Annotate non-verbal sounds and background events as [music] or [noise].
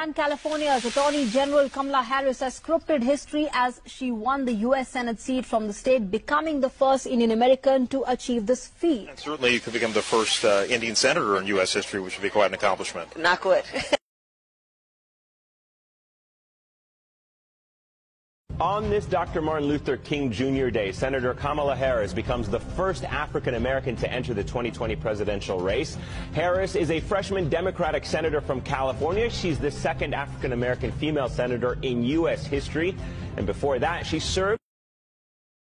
And California's Attorney General Kamala Harris has scripted history as she won the U.S. Senate seat from the state, becoming the first Indian American to achieve this feat. And certainly, you could become the first uh, Indian senator in U.S. history, which would be quite an accomplishment. Not good. [laughs] On this Dr. Martin Luther King Jr. Day, Senator Kamala Harris becomes the first African American to enter the 2020 presidential race. Harris is a freshman Democratic senator from California. She's the second African American female senator in U.S. history. And before that, she served